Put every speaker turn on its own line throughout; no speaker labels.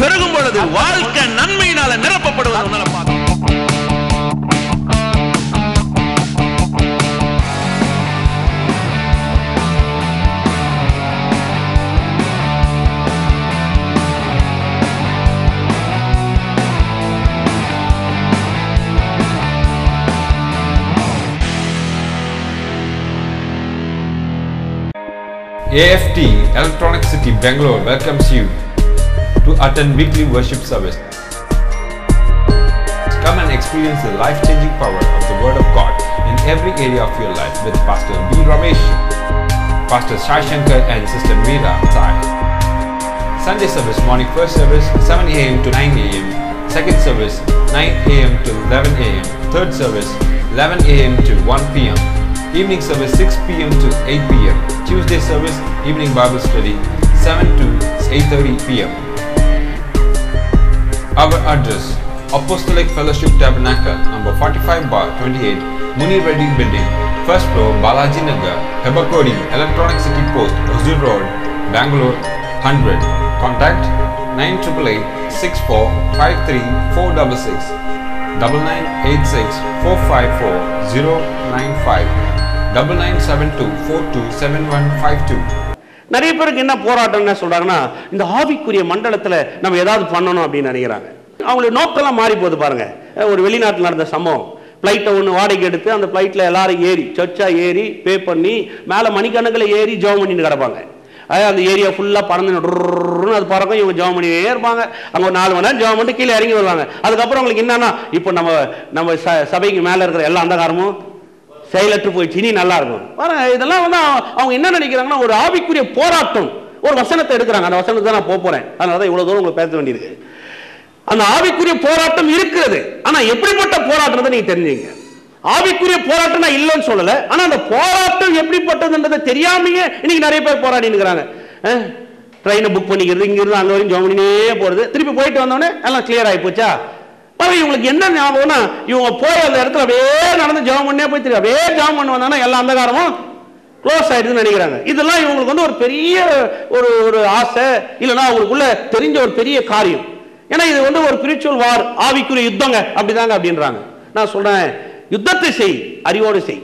பெருகும் பொழுது வாழ்க்கை நன்மையினால நிரப்பப்படுவது உன்னால பார்க்க
AFT Electronic City Bangalore welcomes you to attend weekly worship service. Come and experience the life-changing power of the Word of God in every area of your life with Pastor B. Ramesh, Pastor Sai Shankar and Sister Meera Sai. Sunday service morning first service 7 a.m. to 9 a.m. Second service 9 a.m. to 11 a.m. Third service 11 a.m. to 1 p.m. Evening service 6 p.m. to 8 p.m. Tuesday service evening Bible study 7 to 8:30 p.m. Our address Apostolic Fellowship Tabernacle number 45 bar 28 Muni Reddy Building First floor Balaji Nagar Hebakodi Electronic City Post Huzur Road Bangalore 100 Contact 9888 64 53
நிறைய பேருக்கு என்ன போராட்டம் என்ன சொல்றாங்கன்னா இந்த ஆவிக்குரிய மண்டலத்தில் நம்ம ஏதாவது பண்ணணும் அப்படின்னு நினைக்கிறாங்க. அவங்களுடைய நோக்கெல்லாம் மாறி போகுது பாருங்க. ஒரு வெளிநாட்டில் நடந்த சம்பவம். ஃப்ளைட்டை ஒன்று வாடகை எடுத்து அந்த ஃப்ளைட்டில் எல்லாரும் ஏறி சர்ச்சாக ஏறி பே பண்ணி மேலே மணிக்கணக்கில் ஏறி ஜெபம் பண்ணிட்டு கிடப்பாங்க. அதாவது அந்த ஏரியா ஃபுல்லாக பறந்து அது பறக்கும். இவங்க ஜெபம் பண்ணியே இருப்பாங்க. அங்கே ஒரு நாலு மணி நேரம் ஜெபம் பண்ணிட்டு கீழே இறங்கி வருவாங்க. அதுக்கப்புறம் அவங்களுக்கு என்னன்னா இப்போ நம்ம நம்ம ச சபைக்கு மேலே இருக்கிற எல்லா அந்தகாரமும் செயலற்று போயிடுச்சு இனி நல்லா இருக்கும். இதெல்லாம் வந்து அவங்க என்ன நினைக்கிறாங்கன்னா ஒரு ஆவிக்குரிய போராட்டம். ஒரு வசனத்தை எடுக்கிறாங்க. அந்த வசனத்தை தான் நான் போக போறேன். அதனால தான் இவ்வளவு தூரம் உங்களுக்கு பேச வேண்டியிருக்கு. அந்த ஆவிக்குரிய போராட்டம் இருக்கிறது. ஆனா எப்படிப்பட்ட போராட்டத்தை நீங்க தெரிஞ்சுங்க. ஆவிக்குரிய போராட்டம் நான் இல்லைன்னு சொல்லல. ஆனா அந்த போராட்டம் எப்படிப்பட்டதுன்றதை தெரியாமையே இன்னைக்கு நிறைய பேர் போராடி இருக்கிறாங்க ட்ரெயினை புக் பண்ணிக்கிறது இங்கிருந்து இருந்து அங்க வரையும் ஜோம் போகிறது போறது. திருப்பி போயிட்டு வந்தோடனே எல்லாம் கிளியர் ஆகி போச்சா பாருங்க இவங்களுக்கு என்ன ஞாபகம்னா இவங்க போய் அந்த இடத்துல அப்படியே நடந்து ஜெபம் பண்ணே போய் தெரியும். அப்படியே ஜெபம் பண்ணி வந்தாங்கன்னா எல்லா அந்தகாரமும் க்ளோஸ் ஆயிடுதுன்னு நினைக்கிறாங்க. இதெல்லாம் இவங்களுக்கு வந்து ஒரு பெரிய ஒரு ஒரு ஆசை இல்லைன்னா அவங்களுக்குள்ள தெரிஞ்ச ஒரு பெரிய காரியம். ஏன்னா இது வந்து ஒரு பிரிச்சுவல் வார் ஆவிக்குரிய யுத்தங்க அப்படிதாங்க அப்படின்றாங்க. நான் சொல்றேன் யுத்தத்தை செய் அறிவோடு செய்.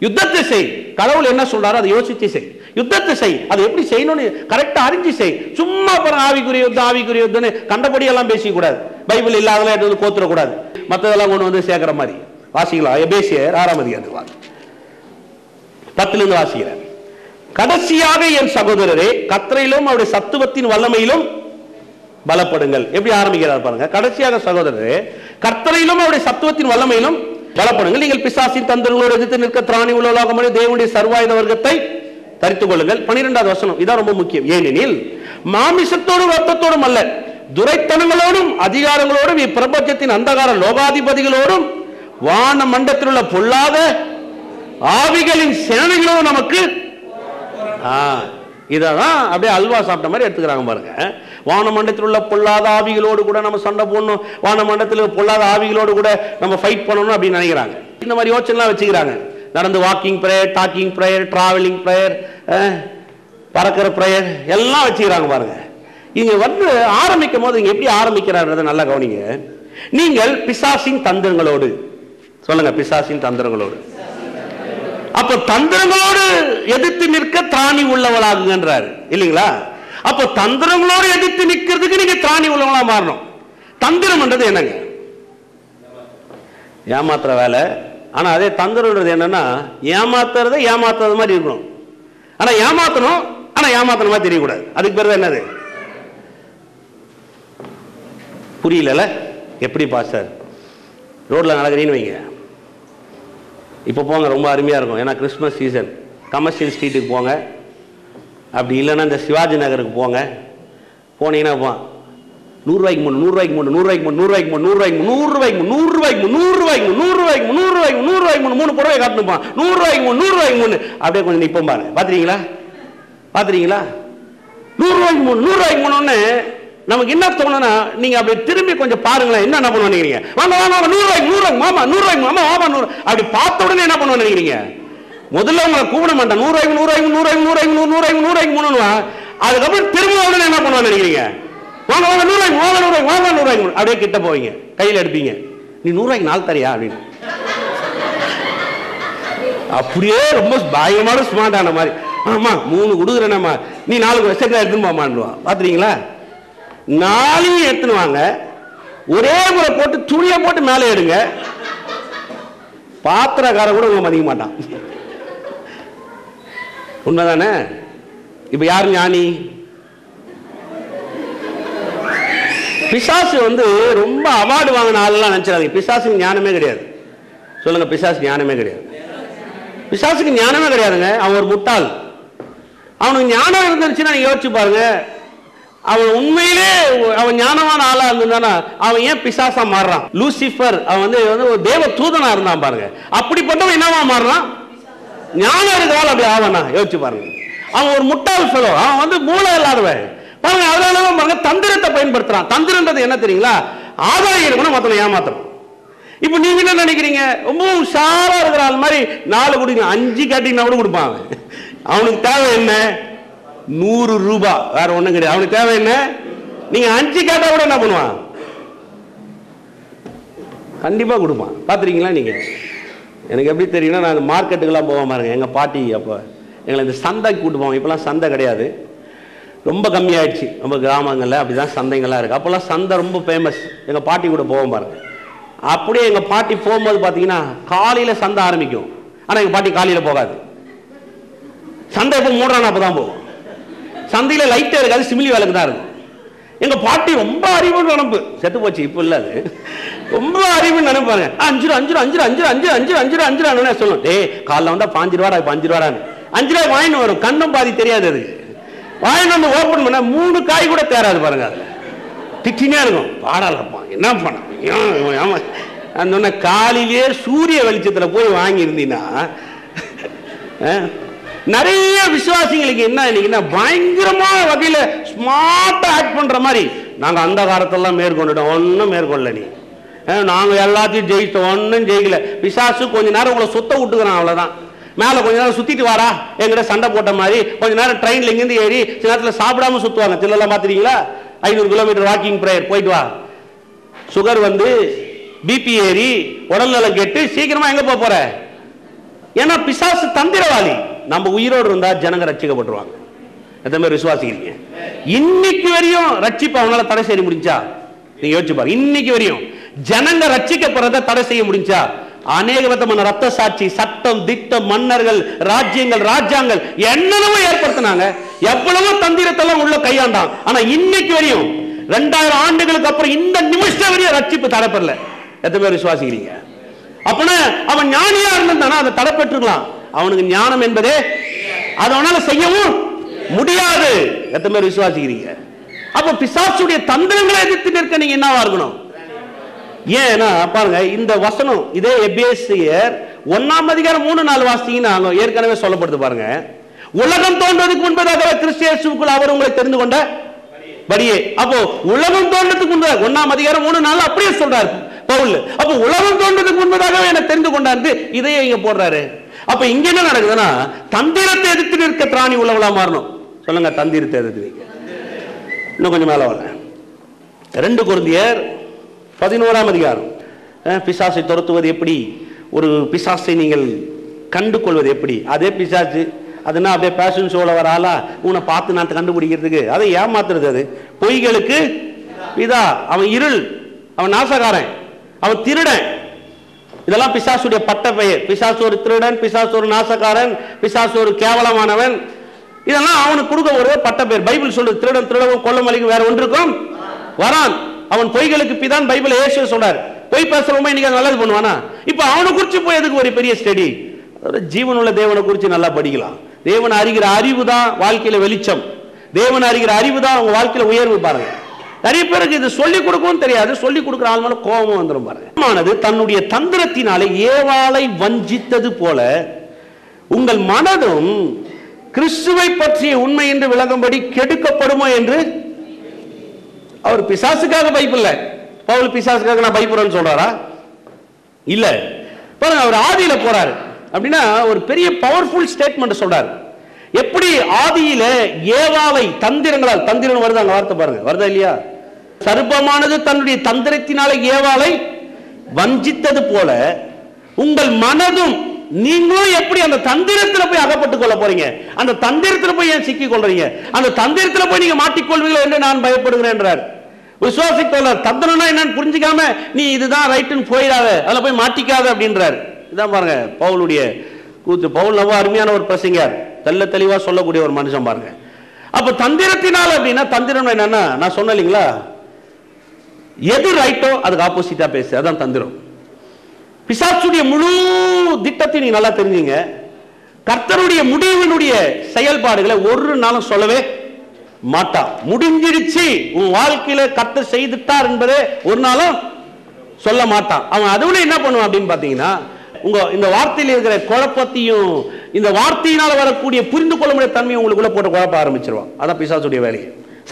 யுத்தத்தை செய். கடவுள் என்ன சொல்றாரோ அதை யோசிச்சு செய். யுத்தத்தை செய். அதை எப்படி செய்யணும்னு கரெக்டா அறிஞ்சு செய். சும்மா அப்புறம் ஆவிக்குரிய யுத்தம் ஆவிக்குரிய யுத்தம்னு கண்டபடி எல்லாம் பேசிக்க கூடாது பைபிள் இல்லாதெல்லாம் எடுத்து வந்து மற்றதெல்லாம் கொண்டு வந்து சேர்க்கிற மாதிரி. வாசிக்கலாம். எபேசியர் ஆறாம் அதிகாரம் வாங்க பத்துல இருந்து வாசிக்கிறேன். கடைசியாக என் சகோதரரே கத்திரையிலும் அவருடைய சத்துவத்தின் வல்லமையிலும் பலப்படுங்கள். எப்படி ஆரம்பிக்கிறார் பாருங்க. கடைசியாக சகோதரரே கர்த்தரையிலும் அவருடைய சத்துவத்தின் வல்லமையிலும் பலப்படுங்கள் நீங்கள் பிசாசின் தந்திரங்களோடு எதிர்த்து நிற்க திராணி உலகமணி தேவனுடைய சர்வாயுத வர்க்கத்தை தரித்துக் கொள்ளுங்கள். பனிரெண்டாவது வசனம். இதான் ரொம்ப முக்கியம். ஏனெனில் மாமிசத்தோடும் ரத்தத்தோடும் அல்ல துரைத்தனங்களோடும் அதிகாரங்களோடும் இப்பிரபஞ்சத்தின் அந்தகார லோகாதிபதிகளோடும் வான மண்டத்தில் உள்ள பொல்லாத ஆவிகளின் சேனைகளோடு நமக்கு இதான் அப்படியே அல்வா சாப்பிட்ட மாதிரி எடுத்துக்கிறாங்க பாருங்க. வானமண்டலத்தில் உள்ள பொல்லாத ஆவிகளோடு கூட நம்ம சண்டை போடணும். வானமண்டலத்தில் பொல்லாத ஆவிகளோடு கூட நம்ம ஃபைட் பண்ணணும் அப்படின்னு நினைக்கிறாங்க. இந்த மாதிரி யோசனைலாம் வச்சுக்கிறாங்க. நடந்து walking prayer talking prayer travelling prayer பறக்கிற ப்ரேயர் எல்லாம் வச்சுக்கிறாங்க பாருங்க. இங்க வந்து ஆரம்பிக்கும் போது இங்க எப்படி ஆரம்பிக்கிறாருன்றதை நல்லா கவனிங்க. நீங்கள் பிசாசின் தந்திரங்களோடு சொல்லுங்க பிசாசின் தந்திரங்களோடு. அப்ப தந்திரங்களோடு எதிர்த்து நிற்க தானி உள்ளவளாகுங்கன்றாரு. இல்லைங்களா? அப்போ தந்திரங்களோடு எதிர்த்து நிற்கிறதுக்கு நீங்க திராணி உள்ளவங்களா மாறணும். தந்திரம்ன்றது என்னங்க? ஏமாத்துற வேலை. ஆனால் அதே தந்திரம்ன்றது என்னன்னா ஏமாத்துறத ஏமாத்துறது மாதிரி இருக்கணும். ஆனால் ஏமாத்தணும் ஆனால் ஏமாத்துற மாதிரி தெரியக்கூடாது. அதுக்கு பேர் தான் என்னது? புரியல எப்படி பாஸ்டர்? ரோட்ல நடக்கிறீன்னு வைங்க. இப்போ போங்க ரொம்ப அருமையாக இருக்கும். ஏன்னா கிறிஸ்மஸ் சீசன். கமர்ஷியல் ஸ்ட்ரீட்டுக்கு போங்க. அப்படி இல்லைன்னா இந்த சிவாஜி நகருக்கு போங்க போனீங்கன்னா போ நூறுரூவாய்க்கு மூணு நூறுரூவாய்க்கு மூணு நூறுரூவாய்க்கு மூணு நூறுரூவாய்க்கு மூணு நூறுரூவாய்க்கு மூணு நூறுரூவாய்க்கு மூணு நூறுரூவாய்க்கு மூணு நூறுரூவாய்க்கு மூணு நூறுரூவாய்க்கு மூணு நூறுரூவாய்க்கு மூணு மூணு புடவை காட்டணுமா நூறுரூவாய்க்கு மூணு நூறுரூவாய்க்கு மூணு அப்படியே கொஞ்சம் நிற்போம் பாருங்க பார்த்துறீங்களா பார்த்துறீங்களா நூறுரூவாய்க்கு மூணு நூறுரூவாய்க்கு மூணுன்னு நமக்கு என்ன தோணுன்னா நீங்கள் அப்படி திரும்பி கொஞ்சம் பாருங்களேன் என்ன என்ன பண்ணுவோம் நினைக்கிறீங்க வாங்க வாங்க வாங்க நூறுரூவாய்க்கு நூறுரூவாய்க்கு மாமா நூறுரூவாய்க்கு மாமா மாமா நூறு அப்படி பார்த்த உடனே என்ன பண்ணுவோம் நினைக்கிறீங்க முதல்ல அவங்களை கூப்பிட மாட்டேன். நூறு நூறுரூவாய்க்கு நூறு நூறு நூறு நூறுரூவாய்க்கு மூணுவா அதுக்கப்புறம் திரும்ப உடனே என்ன பண்ணுவான்னு நினைக்கிறீங்க? வாங்க வாங்க நூறுவாய்க்கு வாங்க நூறுவாய்க்கு வாங்க நூறுவாய்க்கு அப்படியே கிட்ட போவீங்க. கையில் எடுப்பீங்க. நீ நூறுவாய்க்கு நாள் தரியா அப்படின்னு. அப்படியே ரொம்ப பயமான ஸ்மார்ட்டான மாதிரி. ஆமா மூணு கொடுக்குறேனம்மா. நீ நாலு சரி எடுத்துன்னு போமான்னுவான் பார்த்துறீங்களா நாளையும் எடுத்துன்னு வாங்க ஒரே முறை போட்டு துணியை போட்டு மேலே எடுங்க. பாத்திரக்காரன் கூட உங்களை மதிக்க மாட்டான். உண்மைதானே? இப்ப யார் ஞானி? பிசாசு வந்து ரொம்ப அவார்டு வாங்கின ஆளெல்லாம் நினைச்சிடாதீங்க. பிசாசுக்கு ஞானமே கிடையாது. சொல்லுங்க பிசாசு ஞானமே கிடையாது. பிசாசுக்கு ஞானமே கிடையாதுங்க. அவன் ஒரு முட்டாள். அவனுக்கு ஞானம் இருந்துருச்சுன்னா நீங்க யோசிச்சு பாருங்க. அவன் உண்மையிலே அவன் ஞானமான ஆளா இருந்தானா அவன் ஏன் பிசாசா மாறுறான்? லூசிஃபர் அவன் வந்து வந்து ஒரு தேவ தூதனா இருந்தான் பாருங்க. அப்படிப்பட்டவன் என்னவா மாறுறான்? ஞானம் இருக்கிறாள் அப்படி ஆவனா யோசிச்சு பாருங்க. அவன் ஒரு முட்டாள் சொல்லோ அவன் வந்து மூளை இல்லாதவன். பாருங்க அதனால பாருங்க தந்திரத்தை பயன்படுத்துறான். தந்திரன்றது என்ன தெரியுங்களா? ஆதாயம் இருக்கணும் மத்தவனை ஏமாத்தணும் இப்போ நீங்க என்ன நினைக்கிறீங்க? ரொம்ப உஷாரா இருக்கிற ஆள் மாதிரி நாலு கொடுங்க அஞ்சு கட்டினா கூட கொடுப்பான் அவன். அவனுக்கு தேவை என்ன? நூறு ரூபாய் வேற ஒண்ணும் கிடையாது. அவனுக்கு தேவை என்ன? நீங்க அஞ்சு கேட்டா கூட என்ன பண்ணுவான்? கண்டிப்பா கொடுப்பான். பாத்துறீங்களா நீங்க? எனக்கு எப்படி தெரியும்னா நான் இந்த மார்க்கெட்டுக்கெல்லாம் போவோம் பாருங்க எங்கள் பாட்டி அப்போ எங்களை இந்த சந்தைக்கு கூட்டு போவோம் இப்போலாம் சந்தை கிடையாது. ரொம்ப கம்மியாயிடுச்சு. நம்ம கிராமங்களில் அப்படிதான் சந்தைங்கள்லாம் இருக்குது அப்போல்லாம் சந்தை ரொம்ப ஃபேமஸ் எங்கள் பாட்டி கூட போவோம் பாருங்க. அப்படியே எங்கள் பாட்டி போகும்போது பார்த்தீங்கன்னா காலையில் சந்தை ஆரம்பிக்கும். ஆனால் எங்கள் பாட்டி காலையில் போகாது. சந்தை எப்போ மூடுறானா அப்பதான் போகும். சந்தையில் லைட்டாக இருக்காது சிமிலி விளக்கு தான் இருக்கும். எங்க பாட்டி ரொம்ப அறிவுன்னு நினைப்பு. செத்து போச்சு இப்போ இல்ல அது. ரொம்ப அறிவுன்னு நினைப்பாங்க. அஞ்சு ரூபா அஞ்சு ரூபா அஞ்சு ரூபா அஞ்சு ரூபா அஞ்சு அஞ்சு அஞ்சு ரூபா அஞ்சு ரூபா சொல்லும். டேய் காலைல வந்தா பாஞ்சு ரூபாடா இப்போ அஞ்சு ரூபாடான்னு. அஞ்சு ரூபாய் வாங்கிட்டு வரும். கண்ணும் பாதி தெரியாது அது. வாங்கிட்டு வந்து ஓப்பன் பண்ண மூணு காய் கூட தேராது பாருங்க அதுல திட்டினே இருக்கும். பாடாலப்பா என்ன பண்ண அந்த உடனே காலையிலேயே சூரிய வெளிச்சத்துல போய் வாங்கியிருந்தீங்கன்னா நிறைய விசுவாசிங்களுக்கு என்ன இன்னைக்குன்னா பயங்கரமான வகையில ஸ்மார்ட்டா ஆக்ட் பண்ற மாதிரி. நாங்க அந்த காலத்தெல்லாம் மேற்கொண்டுட்டோம். ஒன்றும் மேற்கொள்ள நீ. நாங்கள் நாங்க எல்லாத்தையும் ஜெயிச்சோம் ஒன்றும் ஜெயிக்கல. பிசாசு கொஞ்ச நேரம் உங்களை சுத்த விட்டுக்கிறான் அவ்வளவுதான். மேல கொஞ்ச நேரம் சுத்திட்டு வாரா எங்கிட்ட சண்டை போட்ட மாதிரி கொஞ்ச நேரம் ட்ரெயின்ல இங்கிருந்து ஏறி சில நேரத்தில் சாப்பிடாம சுத்துவாங்க. சிலெல்லாம் பாத்துறீங்களா ஐநூறு கிலோமீட்டர் வாக்கிங் ப்ரேயர் போயிட்டு வா. சுகர் வந்து பிபி ஏறி உடல் நலம் கெட்டு சீக்கிரமா எங்க போக போற? ஏன்னா பிசாசு தந்திரவாளி நம்ம உயிரோடு இருந்தா ஜனங்க ரட்சிக்கப்பட்டுருவாங்க. எத்தனை பேர் விசுவாசிக்கிறீங்க? இன்னைக்கு வரையும் ரட்சிப்பு அவனால தடை செய்ய முடிஞ்சா? நீங்க யோசிச்சு பாருங்க. இன்னைக்கு வரையும் ஜனங்க ரட்சிக்கப்படுறத தடை செய்ய முடிஞ்சா? அநேக விதமான ரத்த சாட்சி சட்டம் திட்டம் மன்னர்கள் ராஜ்யங்கள் ராஜ்யங்கள் என்னென்னவோ ஏற்படுத்தினாங்க. எவ்வளவோ தந்திரத்தெல்லாம் உள்ள கையாண்டான். ஆனா இன்னைக்கு வரையும் ரெண்டாயிரம் ஆண்டுகளுக்கு அப்புறம் இந்த நிமிஷம் வரையும் ரட்சிப்பு தடைப்படல. எத்தனை பேர் விசுவாசிக்கிறீங்க? அப்பனா அவன் ஞானியா இருந்தானா அதை தடை பெற்றுக்கலாம் அவனுக்கு ஞானம் என்பதே அது அவனால செய்யவும் முடியாது. எத்தனை பேர் விசுவாசிக்கிறீங்க? அப்ப பிசாசுடைய தந்திரங்களை எதிர்த்து நிற்க நீங்க என்னவா இருக்கணும்? ஏன்னா பாருங்க இந்த வசனம் இதே எபேசியர் ஒன்னாம் அதிகாரம் மூணு நாள் வாசிங்கன்னா ஏற்கனவே சொல்லப்படுது பாருங்க. உலகம் தோன்றதுக்கு முன்பதாக கிறிஸ்தியேசுக்குள் அவர் உங்களை தெரிந்து கொண்ட படியே. அப்போ உலகம் தோன்றதுக்கு முன்பதாக ஒன்னாம் அதிகாரம் மூணு நாள் அப்படியே சொல்றாரு பவுல். அப்போ உலகம் தோன்றதுக்கு முன்பதாக என்ன தெரிந்து கொண்டாந்து இதையே இங்க போடுறாரு. அப்ப இங்க என்ன நடக்குதுன்னா தந்திரத்தை எதிர்த்து நிற்க திராணி உள்ளவளா மாறணும். சொல்லுங்க தந்திரத்தை எதிர்த்து. இன்னும் கொஞ்சம் மேல வரேன் ரெண்டு குருந்தியர் பதினோராம் அதிகாரம். பிசாசை துரத்துவது எப்படி? ஒரு பிசாசை நீங்கள் கண்டு கொள்வது எப்படி? அதே பிசாசு அதுனா அப்படியே பேஷன் ஷோல வர ஆளா? உன்னை பார்த்து நான் கண்டுபிடிக்கிறதுக்கு. அதை ஏமாத்துறது அது. பொய்களுக்கு இதா அவன் இருள் அவன் நாசகாரன் அவன் திருடன். இதெல்லாம் பிசாசுடைய பட்ட பெயர். பிசாசு ஒரு திருடன் பிசாசு ஒரு நாசக்காரன் பிசாசு ஒரு கேவலமானவன். இதெல்லாம் அவனுக்கு கொடுக்க ஒரு பட்ட பெயர். பைபிள் சொல்றது திருடன் திருடவும் கொல்லமலிக்கு வேற ஒன்றுக்கும் வரான் அவன் பொய்களுக்கு பிதான் பைபிள் ஏசு சொல்றாரு. பொய் பேசுறவங்க இன்னைக்கு நல்லது பண்ணுவானா? இப்ப அவனை குறிச்சு போய் எதுக்கு ஒரு பெரிய ஸ்டடி அதோட ஜீவனுள்ள தேவனை குறித்து நல்லா படிக்கலாம். தேவன் அறிகிற அறிவு தான் வாழ்க்கையில வெளிச்சம். தேவன் அறிகிற அறிவு தான் அவங்க வாழ்க்கையில உயர்வு பாருங்க. நிறைய பேருக்கு இது சொல்லிக் கொடுக்கவும் தெரியாது. சொல்லிக் கொடுக்குற ஆள் மேலே கோபம் வந்துடும் பாருங்க. தன்னுடைய தந்திரத்தினாலே ஏவாளை வஞ்சித்தது போல உங்கள் மனதும் கிறிஸ்துவை பற்றிய உண்மை என்று விளங்கும்படி கெடுக்கப்படுமோ என்று அவர் பிசாசுக்காக பைப்பில்ல பவுல் பிசாசுக்காக நான் பைப்புறேன்னு சொல்றாரா? இல்ல. பாருங்க அவர் ஆதியில போறாரு. அப்படின்னா ஒரு பெரிய பவர்ஃபுல் ஸ்டேட்மெண்ட் சொல்றாரு. எப்படி ஆதியில ஏவாவை தந்திரங்களால் தந்திரம் வருது அங்க வார்த்தை பாருங்க. வருதா இல்லையா? சர்ப்பமானது தன்னுடைய தந்திரத்தினால ஏவாளை வஞ்சித்தது போல உங்கள் மனதும் நீங்களும் எப்படி அந்த தந்திரத்தில் போய் அகப்பட்டுக் கொள்ள போறீங்க? அந்த தந்திரத்தில் போய் ஏன் சிக்கிக் கொள்றீங்க? அந்த தந்திரத்தில் போய் நீங்க மாட்டிக்கொள்வீங்களோ என்று நான் பயப்படுகிறேன் என்றார். விசுவாசித்தோழர் தந்திரம்னா என்னன்னு புரிஞ்சுக்காம நீ இதுதான் ரைட்டுன்னு போயிடாத அதில் போய் மாட்டிக்காத அப்படின்றார். இதான் பாருங்க பவுலுடைய கூத்து. பவுல் ரொம்ப அருமையான ஒரு பிரசங்கர் தெல்ல தெளிவா சொல்லக்கூடிய ஒரு மனுஷன் பாருங்க. அப்போ தந்திரத்தினால் அப்படின்னா தந்திரம் என்னன்னா நான் சொன்னேன் இல்லைங்களா? எது ரைட்டோ அதுக்கு ஆப்போசிட்டா பேசு அதான் தந்திரம். பிசாசுடைய முழு திட்டத்தை நீ நல்லா தெரிஞ்சுங்க. கர்த்தருடைய முடிவினுடைய செயல்பாடுகளை ஒரு நாளும் சொல்லவே மாட்டான். முடிஞ்சிடுச்சு. உன் வாழ்க்கையில கர்த்தர் செய்துட்டார் என்பதை ஒரு நாளும் சொல்ல மாட்டான். அவன் அதுவுல என்ன பண்ணுவான் அப்படின்னு பாத்தீங்கன்னா உங்க இந்த வார்த்தையில் இருக்கிற குழப்பத்தையும் இந்த வார்த்தையினால் வரக்கூடிய புரிந்து கொள்ள முடிய தன்மையை உங்களுக்குள்ள போட்டு குழப்ப ஆரம்பிச்சிருவான். அதான் பிசாசுடைய வேலை.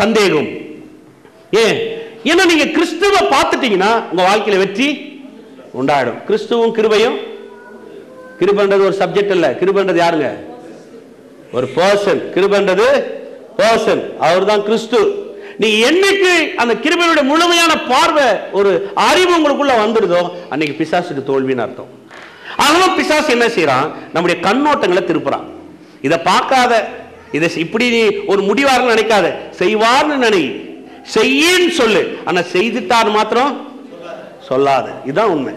சந்தேகம். ஏன்? ஏன்னா நீங்க கிறிஸ்துவ பார்த்துட்டீங்கன்னா உங்க வாழ்க்கையில வெற்றி உண்டாயிடும். கிறிஸ்துவும் கிருபையும் கிருபன்றது ஒரு சப்ஜெக்ட் இல்ல. கிருபன்றது யாருங்க? ஒரு பர்சன் கிருபன்றது பர்சன் அவர் தான் கிறிஸ்து. நீ என்னைக்கு அந்த கிருபையுடைய முழுமையான பார்வை ஒரு அறிவு உங்களுக்குள்ள வந்துடுதோ அன்னைக்கு பிசாசுக்கு தோல்வின்னு அர்த்தம். அதனால பிசாசு என்ன செய்யறான் நம்முடைய கண்ணோட்டங்களை திருப்புறான். இதை பார்க்காத இதை இப்படி நீ ஒரு முடிவார்னு நினைக்காத. செய்வார்னு நினை. செய்யன்னு சொல்லு. ஆனா செய்துட்டார் மாத்திரம் சொல்லாத. இதுதான் உண்மை.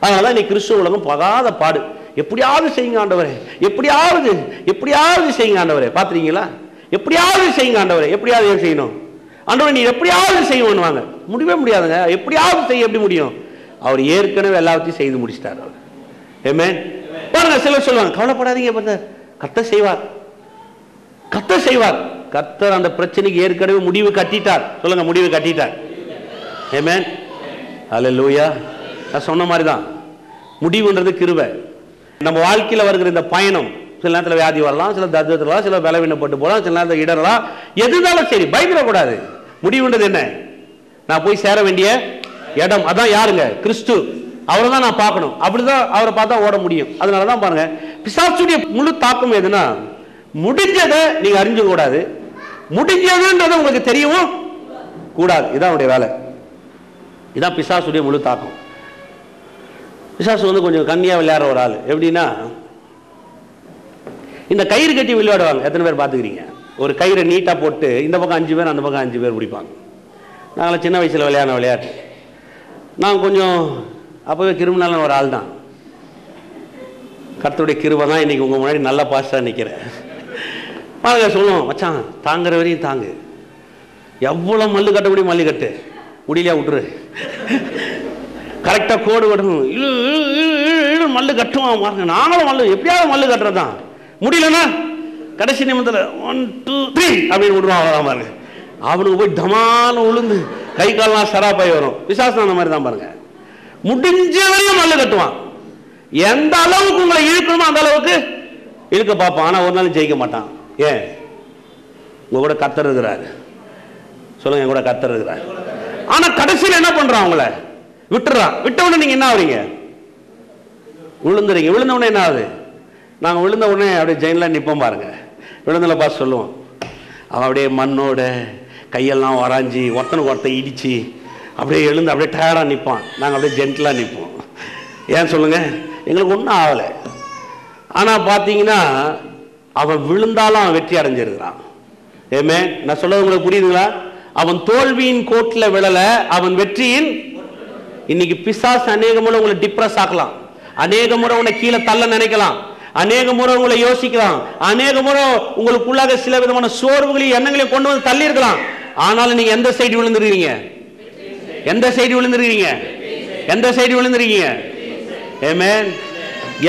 அதனால நீ கிறிஸ்துவ உலகம் பகாத பாடு. எப்படியாவது செய்யுங்க ஆண்டவரே. எப்படியாவது எப்படியாவது செய்யுங்க ஆண்டவரே. பாத்துறீங்களா எப்படியாவது செய்யுங்க ஆண்டவரே. எப்படியாவது செய்யணும்? ஆண்டவரே நீ எப்படியாவது செய்யணும்னுவாங்க முடியவே முடியாதுங்க. எப்படியாவது செய்ய எப்படி முடியும்? அவர் ஏற்கனவே எல்லாத்தையும் செய்து முடிச்சிட்டார் அவர். Amen. பாருங்க சிலர் சொல்லுவாங்க கவலைப்படாதீங்க பிரதர் கர்த்தர் செய்வார். கர்த்தர் செய்வார். கர்த்தர் அந்த பிரச்சனைக்கு ஏற்கனவே முடிவு கட்டிட்டார். சொல்லுங்க முடிவு கட்டிட்டார். Amen. அல்லேலூயா நான் சொன்ன மாதிரி தான் முடிவுன்றது கிருபை. நம்ம வாழ்க்கையில் வருகிற இந்த பயணம் சில நேரத்தில் வியாதி வரலாம் சில தத்துவத்தில் வரலாம் சில பலவீனப்பட்டு போகலாம் சில நேரத்தில் இடரலாம் எதுனாலும் சரி பயந்துடக்கூடாது முடிவுன்றது என்ன? நான் போய் சேர வேண்டிய இடம். அதான் யாருங்க? கிறிஸ்து. அவரை தான் நான் பார்க்கணும். அப்படிதான் அவரை பார்த்தா ஓட முடியும். அதனால தான் பாருங்க பிசாசுடைய முழு தாக்கம் எதுனா முடிஞ்சதை நீங்க அறிஞ்சு கூடாது. முடிஞ்சதுன்றது உங்களுக்கு தெரியவும் கூடாது. இதான் அவருடைய வேலை. இதான் பிசாசுடைய முழு தாக்கம். பிசாசு வந்து கொஞ்சம் கம்மியாக விளையாடுற ஒரு ஆள். எப்படின்னா இந்த கயிறு கட்டி விளையாடுவாங்க. எத்தனை பேர் பார்த்துக்கிறீங்க? ஒரு கயிறை நீட்டாக போட்டு இந்த பக்கம் அஞ்சு பேர் அந்த பக்கம் அஞ்சு பேர் பிடிப்பாங்க. நாங்களாம் சின்ன வயசில் விளையாடின விளையாட்டு. நான் கொஞ்சம் அப்போவே கிருமினாலும் ஒரு ஆள் தான் கர்த்தருடைய கிருவை தான் இன்றைக்கி உங்கள் முன்னாடி நல்ல பாஸ்டாக நிற்கிறேன் பாருங்க சொல்லுவோம் மச்சான் தாங்குற வரையும் தாங்கு. எவ்வளோ மல்லு கட்ட முடியும் மல்லு கட்டு. முடியலையா விட்டுரு. கரெக்டாக கோடு கட்டணும். இழு இழு இழு இழு மல்லு கட்டுவான் பாருங்க. நாங்களும் மல்லு எப்படியாவது மல்லு கட்டுறது தான் முடியலன்னா கடைசி நிமிடத்தில் ஒன் டூ த்ரீ அப்படின்னு விடுவான் அவ்வளோதான் பாருங்க. அவனுக்கு போய் தமான உளுந்து கை கால்லாம் சராப்பாய் வரும். விசாசம் அந்த மாதிரி தான் பாருங்கள் முடிஞ்ச வரையும் மல்லு கட்டுவான். எந்த அளவுக்கு உங்களை இழுக்கணுமோ அந்த அளவுக்கு இழுக்க பார்ப்பான். ஆனால் ஒரு நாள் ஜெயிக்க மாட்டான். ஏன்? உங்க கூட கத்தர் இருக்கிறாரு. சொல்லுங்க என் கூட கத்தர் இருக்கிறாரு. ஆனால் கடைசியில் என்ன பண்ணுறான் அவங்கள? விட்டுறான். விட்ட உடனே நீங்கள் என்ன ஆகுறீங்க விழுந்துறீங்க. விழுந்த உடனே என்ன ஆகுது? நாங்கள் விழுந்த உடனே அப்படியே ஜெயினில் நிற்போம் பாருங்க. விழுந்தில் பார்த்து சொல்லுவோம். அவன் அப்படியே மண்ணோட கையெல்லாம் வராஞ்சி ஒருத்தனுக்கு ஒருத்தன் இடிச்சு அப்படியே எழுந்து அப்படியே டயர்டாக நிற்பான் நாங்கள் அப்படியே ஜென்டிலாக நிற்போம் ஏன் சொல்லுங்க? எங்களுக்கு ஒன்றும் ஆகலை. ஆனால் பார்த்தீங்கன்னா அவன் விழுந்தாலும் அவன் வெற்றி அடைஞ்சிருக்கிறான். ஏமே நான் சொல்றது உங்களுக்கு புரியுதுங்களா? அவன் தோல்வியின் கோட்டில் விழல அவன் வெற்றியின் இன்னைக்கு பிசாசு அநேக முறை உங்களை டிப்ரெஸ் ஆக்கலாம். அநேக முறை உன்னை கீழே தள்ள நினைக்கலாம். அநேக முறை உங்களை யோசிக்கலாம். அநேக முறை உங்களுக்குள்ளாக சில விதமான சோர்வுகளையும் எண்ணங்களையும் கொண்டு வந்து தள்ளியிருக்கலாம். ஆனாலும் நீங்க எந்த சைடு விழுந்துருக்கீங்க எந்த சைடு விழுந்துருக்கீங்க? எந்த சைடு விழுந்துருக்கீங்க? ஏமேன்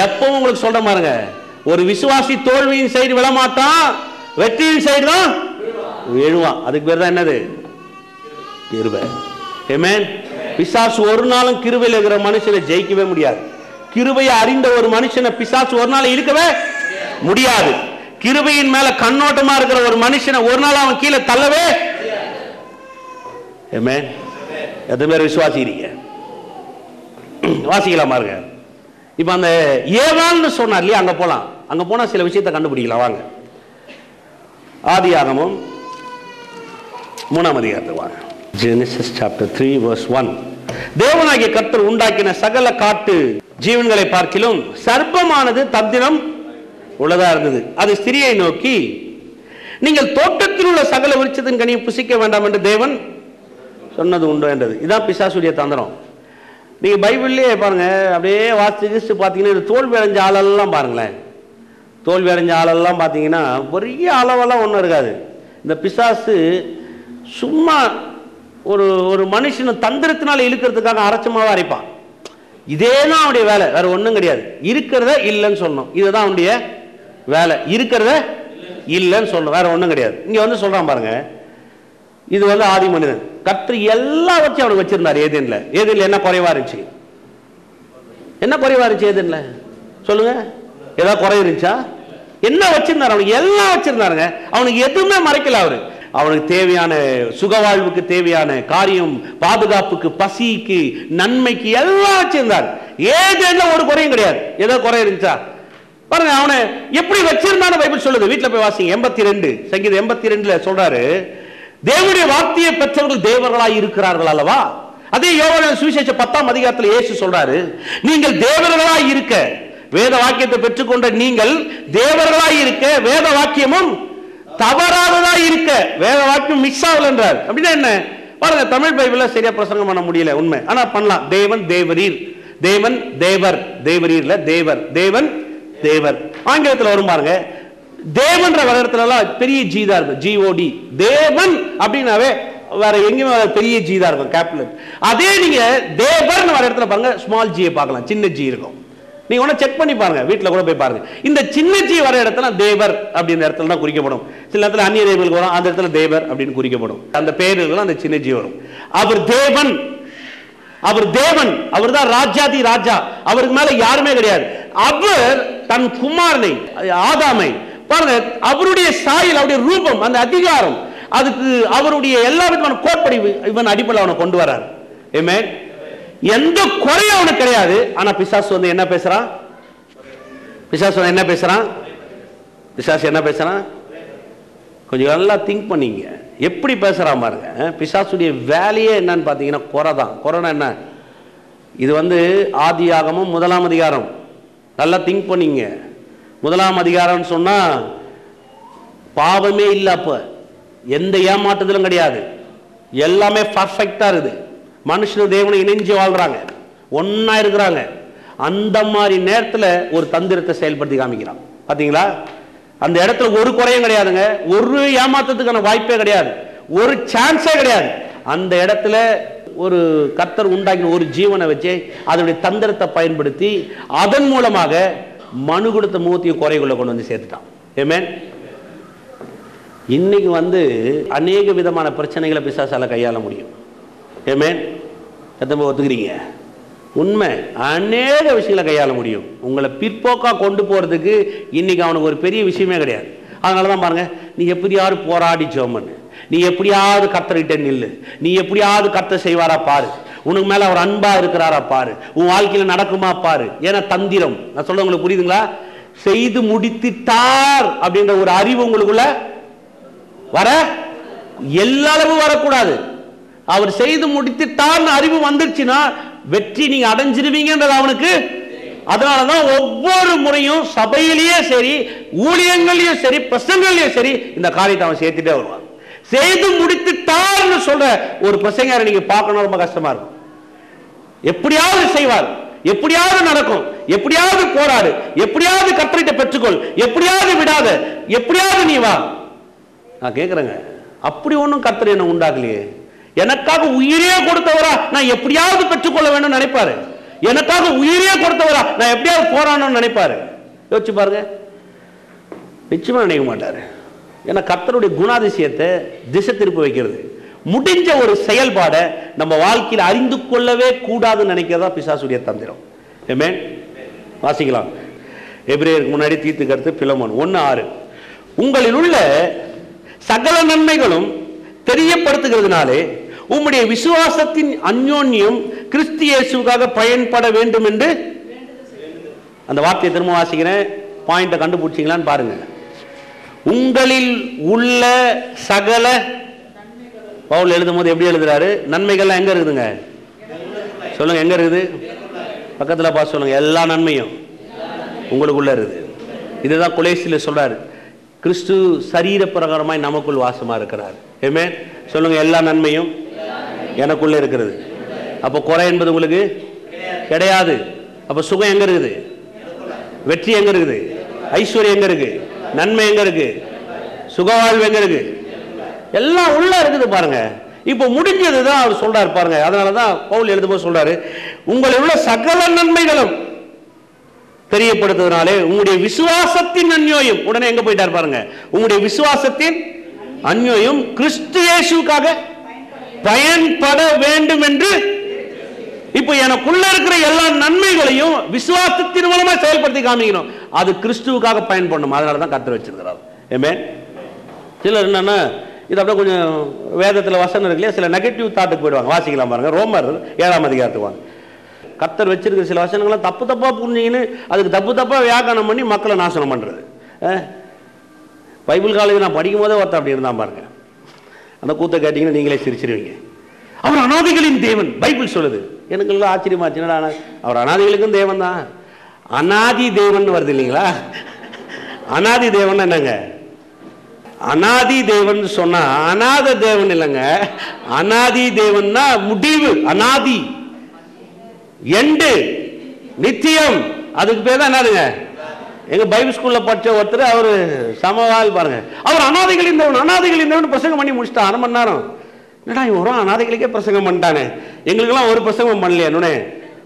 எப்பவும் உங்களுக்கு சொல்ற பாருங்க. ஒரு விசுவாசி தோல்வியின் சைடு விழமாட்டான் வெற்றியின் சைடு தான் விழுவான் அதுக்கு பேர் தான் என்னது? கிருபை. ஏமேன் பிசாசு ஒரு நாளும் கிருபையில் இருக்கிற மனுஷனை ஜெயிக்கவே முடியாது. கிருபையை அறிந்த ஒரு மனுஷனை பிசாசு ஒரு நாள் இருக்கவே முடியாது. கிருபையின் மேல கண்ணோட்டமா இருக்கிற ஒரு மனுஷனை ஒரு நாள் அவன் கீழே தள்ளவே ஏமேன் எத்தனை பேர் விசுவாசிக்கிறீங்க. வாசிக்கலாம் பாருங்க. இப்போ அந்த ஏவாள்னு சொன்னார் இல்லையா அங்க போலாம். அங்க போனால் சில விஷயத்தை கண்டுபிடிக்கலாம் வாங்க. ஆதி ஆகமும் மூணாம் அதிகாரத்துக்கு வாங்க. Genesis chapter three verse one தேவனாகிய கர்த்தர் உண்டாக்கின சகல காட்டு ஜீவன்களை பார்க்கிலும் சர்ப்பமானது தந்திரம் உள்ளதா இருந்தது. அது ஸ்திரியை நோக்கி நீங்கள் தோட்டத்தில் உள்ள சகல விருட்சத்தின் கனியை புசிக்க வேண்டாம் என்று தேவன் சொன்னது உண்டு என்றது. இதான் பிசாசுடைய தந்திரம். நீங்கள் பைபிள்லேயே பாருங்கள் அப்படியே வாசித்து கிஸ்து பார்த்தீங்கன்னா தோல்வி அடைஞ்ச ஆளெல்லாம் பாருங்களேன். தோல்வி அடைஞ்ச ஆளெல்லாம் பார்த்தீங்கன்னா பெரிய அளவெல்லாம் ஒன்றும் இருக்காது. இந்த பிசாசு சும்மா ஒரு ஒரு மனுஷனை தந்திரத்தினால இழுக்கிறதுக்காக அரைச்சமாவே அரைப்பான். இதே தான் அவனுடைய வேலை வேற ஒன்றும் கிடையாது. இருக்கிறத இல்லைன்னு சொல்லணும். இதுதான் அவனுடைய வேலை. இருக்கிறத இல்லைன்னு சொல்லணும். வேற ஒன்றும் கிடையாது. இங்கே வந்து சொல்கிறான் பாருங்கள் இது வந்து ஆதி மனிதன். கற்று எல்லாவற்றையும் அவனுக்கு வச்சிருந்தார் ஏதேன்ல. ஏதேன்ல என்ன குறைவா இருந்துச்சு? என்ன குறைவா இருந்துச்சு ஏதேன்ல? சொல்லுங்க. ஏதாவது குறை இருந்துச்சா? என்ன வச்சிருந்தாரு? அவனுக்கு எல்லாம் வச்சிருந்தாருங்க. அவனுக்கு எதுவுமே மறைக்கல அவரு. அவனுக்கு தேவையான சுகவாழ்வுக்கு தேவையான காரியம் பாதுகாப்புக்கு பசிக்கு நன்மைக்கு எல்லாம் வச்சிருந்தார். ஏதேன்ல ஒரு குறையும் கிடையாது. ஏதோ குறை இருந்துச்சா? பாருங்க அவனை எப்படி வச்சிருந்தான்னு பைபிள் சொல்லுது. வீட்டுல போய் வாசிங்க. எண்பத்தி ரெண்டு. சங்கீதம் எண்பத்தி ரெண்டுல சொல்றாரு. தேவனுடைய வார்த்தையை பெற்றவர்கள் தேவர்களாய் இருக்கிறார்கள் அல்லவா? அதே யோகன சுவிசேஷ பத்தாம் அதிகாரத்தில் இயேசு சொல்றாரு நீங்கள் தேவர்களாய் இருக்க வேத வாக்கியத்தை பெற்றுக்கொண்ட நீங்கள் தேவர்களாய் இருக்க வேத வாக்கியமும் தவறாததாய் இருக்க வேத வாக்கியம் மிஸ் ஆகல என்றார். அப்படின்னா என்ன? பாருங்க தமிழ் பைபிள்ல சரியா பிரசங்கம் பண்ண முடியல உண்மை. ஆனா பண்ணலாம். தேவன் தேவரீர் தேவன் தேவர் தேவரீர்ல தேவர் தேவன் தேவர். ஆங்கிலத்தில் வரும் பாருங்க தேவன்ற வர இடத்துல எல்லாம் பெரிய ஜி தான் இருக்கும். ஜிஓடி தேவன் அப்படின்னாவே வேற எங்கேயுமே பெரிய ஜி தான் இருக்கும் கேபிட்டல் அதே நீங்க தேவர்னு வர இடத்துல பாருங்க ஸ்மால் ஜியை பார்க்கலாம். சின்ன ஜி இருக்கும். நீங்க ஒண்ணு செக் பண்ணி பாருங்க வீட்டில் கூட போய் பாருங்க. இந்த சின்ன ஜி வர இடத்துல தேவர் அப்படின்ற இடத்துல தான் குறிக்கப்படும். சில இடத்துல அந்நிய தேவர்களுக்கு வரும் அந்த இடத்துல தேவர் அப்படின்னு குறிக்கப்படும். அந்த பேர்கள் அந்த சின்ன ஜி வரும். அவர் தேவன். அவர் தேவன். அவர் தான் ராஜாதி ராஜா. அவருக்கு மேல யாருமே கிடையாது. அவர் தன் குமாரனை ஆதாமை பாருங்க அவருடைய சாயல் அவருடைய ரூபம் அந்த அதிகாரம் அதுக்கு அவருடைய எல்லா விதமான கோட்படி இவன் அடிப்படையில் அவனை கொண்டு வரார் ஏமே எந்த குறையும் அவனுக்கு கிடையாது. ஆனா பிசாசு வந்து என்ன பேசுறான்? பிசாசு வந்து என்ன பேசுறான்? பிசாசு என்ன பேசுறான்? கொஞ்சம் நல்லா திங்க் பண்ணீங்க. எப்படி பேசுறான் பாருங்க. பிசாசுடைய வேலையே என்னன்னு பார்த்தீங்கன்னா குறை தான். குறைனா என்ன? இது வந்து ஆதியாகமும் முதலாம் அதிகாரம். நல்லா திங்க் பண்ணீங்க. முதலாம் அதிகாரம்னு சொன்னா பாவமே இல்லை அப்ப. எந்த ஏமாற்றுதலும் கிடையாது. எல்லாமே பர்ஃபெக்டா இருக்குது. மனுஷனும் தேவனை இணைஞ்சு வாழ்றாங்க. ஒன்றா இருக்கிறாங்க. அந்த மாதிரி நேரத்தில் ஒரு தந்திரத்தை செயல்படுத்தி காமிக்கிறான். பார்த்தீங்களா அந்த இடத்துல ஒரு குறையும் கிடையாதுங்க. ஒரு ஏமாத்தத்துக்கான வாய்ப்பே கிடையாது. ஒரு சான்ஸே கிடையாது. அந்த இடத்துல ஒரு கத்தர் உண்டாக்கின ஒரு ஜீவனை வச்சு அதனுடைய தந்திரத்தை பயன்படுத்தி அதன் மூலமாக மனு கொடுத்த மூத்தையும் குறைக்குள்ளே கொண்டு வந்து சேர்த்துட்டான். ஏமேன் இன்னைக்கு வந்து அநேக விதமான பிரச்சனைகளை பிசாசால கையாள முடியும். ஏமேன் எத்தனை ஒத்துக்கிறீங்க? உண்மை அநேக விஷயங்களை கையாள முடியும். உங்களை பிற்போக்கா கொண்டு போறதுக்கு இன்னைக்கு அவனுக்கு ஒரு பெரிய விஷயமே கிடையாது. அதனால தான் பாருங்க நீ எப்படியாவது போராடி ஜோமன். நீ எப்படியாவது கத்தர்கிட்ட நில்லு. நீ எப்படியாவது கத்த செய்வாரா பாரு. உனக்கு மேல அவர் அன்பா இருக்கிறாரா பாரு. உன் வாழ்க்கையில நடக்குமா பாரு. ஏன்னா தந்திரம். நான் சொல்ல உங்களுக்கு புரியுதுங்களா? செய்து முடித்துட்டார் அப்படின்ற ஒரு அறிவு உங்களுக்குள்ள வர எல்லாளவு வரக்கூடாது. அவர் செய்து முடித்துட்டார்னு அறிவு வந்துருச்சுன்னா வெற்றி நீங்க அடைஞ்சிருவீங்கன்றது அவனுக்கு. அதனாலதான் ஒவ்வொரு முறையும் சபையிலேயே சரி ஊழியங்களையும் சரி பிரசங்களையும் சரி இந்த காரியத்தை அவன் சேர்த்துட்டே வருவான். செய்து முடித்துட்டார்னு சொல்ற ஒரு பிரசங்கரை நீங்க பார்க்கணும் ரொம்ப கஷ்டமா இருக்கும். எப்படியாவது செய்வார். எப்படியாவது நடக்கும். எப்படியாவது போராடு. எப்படியாவது கத்தரிட்ட பெற்றுக்கொள். எப்படியாவது விடாத. எப்படியாவது நீ வா. நான் கேட்குறேங்க அப்படி ஒன்றும் கத்தர் என்ன உண்டாக்கலையே. எனக்காக உயிரே கொடுத்தவரா நான் எப்படியாவது பெற்றுக்கொள்ள வேணும்னு நினைப்பாரு. எனக்காக உயிரே கொடுத்தவரா நான் எப்படியாவது போராடணும்னு நினைப்பாரு. யோசிச்சு பாருங்க. நிச்சயமா நினைக்க மாட்டாரு. ஏன்னா கர்த்தருடைய குணாதிசயத்தை திசை திருப்பி வைக்கிறது. முடிஞ்ச ஒரு செயல்பாடை நம்ம வாழ்க்கையில் அறிந்து கொள்ளவே கூடாதுன்னு நினைக்கிறதா பிசாசுடைய தந்திரம். ஏமே வாசிக்கலாம். எப்ரேயருக்கு முன்னாடி தீர்த்து கருத்து பிலமோன் ஒன்று ஆறு. உங்களில் உள்ள சகல நன்மைகளும் தெரியப்படுத்துகிறதுனாலே உம்முடைய விசுவாசத்தின் அந்யோன்யம் கிறிஸ்தியேசுக்காக பயன்பட வேண்டும் என்று? அந்த வார்த்தையை திரும்ப வாசிக்கிறேன். பாயிண்ட்டை கண்டுபிடிச்சிங்களான்னு பாருங்க. உங்களில் உள்ள சகல பவுல் எழுதும் போது எப்படி எழுதுறாரு? நன்மைகள்லாம் எங்க இருக்குதுங்க? சொல்லுங்க எங்க இருக்குது? பக்கத்தில் பார்த்து சொல்லுங்க எல்லா நன்மையும் உங்களுக்குள்ள இருக்குது. இதுதான் குலேசியில் சொல்றாரு. கிறிஸ்து சரீர பிரகாரமாய் நமக்குள் வாசமா இருக்கிறார். ஏமே சொல்லுங்க எல்லா நன்மையும் எனக்குள்ள இருக்கிறது அப்போ குறை என்பது உங்களுக்கு கிடையாது. அப்போ சுகம் எங்க இருக்குது? வெற்றி எங்க இருக்குது? ஐஸ்வர்யம் எங்க இருக்குது? நன்மை எங்க இருக்கு? சுகவாழ்வு எங்க இருக்கு? எல்லாம் உள்ள இருக்குது பாருங்க. இப்போ முடிஞ்சது தான் அவர் சொல்றாரு பாருங்க. அதனால தான் பவுல் எழுதும்போது சொல்றாரு உங்களில் உள்ள சகல நன்மைகளும் தெரியப்படுத்துவதனாலே உங்களுடைய விசுவாசத்தின் அந்யோயம் உடனே எங்க போயிட்டார் பாருங்க. உங்களுடைய விசுவாசத்தின் அந்யோயம் கிறிஸ்து இயேசுக்காக பயன்பட வேண்டும் என்று. இப்போ எனக்குள்ள இருக்கிற எல்லா நன்மைகளையும் விசுவாசத்தின் மூலமா செயல்படுத்தி காமிக்கணும். அது கிறிஸ்துவுக்காக பயன்படணும். அதனால தான் கத்து வச்சிருக்கிறார். ஏமே சிலர் என்னன்னா இது அப்படியே கொஞ்சம் வேதத்தில் வசனம் இருக்கு இல்லையா சில நெகட்டிவ் தாட்டுக்கு போயிடுவாங்க. வாசிக்கலாம் பாருங்க. ரோமர் ஏழாம் அதிகாரத்துக்கு வாங்க. கத்தர் வச்சிருக்கிற சில வசனங்களை தப்பு தப்பாக புரிஞ்சிங்கன்னு அதுக்கு தப்பு தப்பாக வியாக்கரணம் பண்ணி மக்களை நாசனம் பண்ணுறது பைபிள் காலேஜ் நான் படிக்கும் போதே ஒருத்தர் அப்படி இருந்தான் பாருங்க. அந்த கூத்தை கேட்டிங்கன்னா நீங்களே சிரிச்சிருவீங்க. அவர் அனாதைகளின் தேவன். பைபிள் சொல்லுது. எனக்கு எல்லாம் ஆச்சரியமாச்சு என்னடா அவர் அனாதைகளுக்கும் தேவன் தான் அனாதி தேவன் வருது இல்லைங்களா? அனாதி தேவன் என்னங்க? அனாதி தேவன் சொன்னா அநாத தேவன் இல்லைங்க. அனாதி தேவன்னா முடிவு அனாதி. எண்டு நித்தியம். அதுக்கு பேர் தான் என்னதுங்க? எங்க பைபிள் ஸ்கூல்ல படிச்ச ஒருத்தர் அவரு சமவால் பாருங்க. அவர் அனாதைகளின் தேவன் அனாதைகளின் தேவன் பிரசங்கம் பண்ணி முடிச்சிட்டா அரை மணி நேரம். என்னடா இவரும் அனாதைகளுக்கே பிரசங்கம் பண்ணிட்டானே. எங்களுக்கெல்லாம் ஒரு பிரசங்கம் பண்ணலையே உடனே